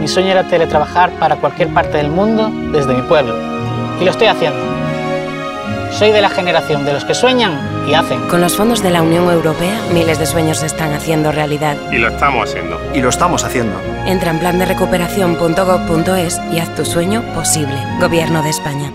Mi sueño era teletrabajar para cualquier parte del mundo desde mi pueblo. Y lo estoy haciendo. Soy de la generación de los que sueñan y hacen. Con los fondos de la Unión Europea, miles de sueños se están haciendo realidad. Y lo estamos haciendo. Y lo estamos haciendo. Entra en plan de recuperación.gov.es y haz tu sueño posible. Gobierno de España.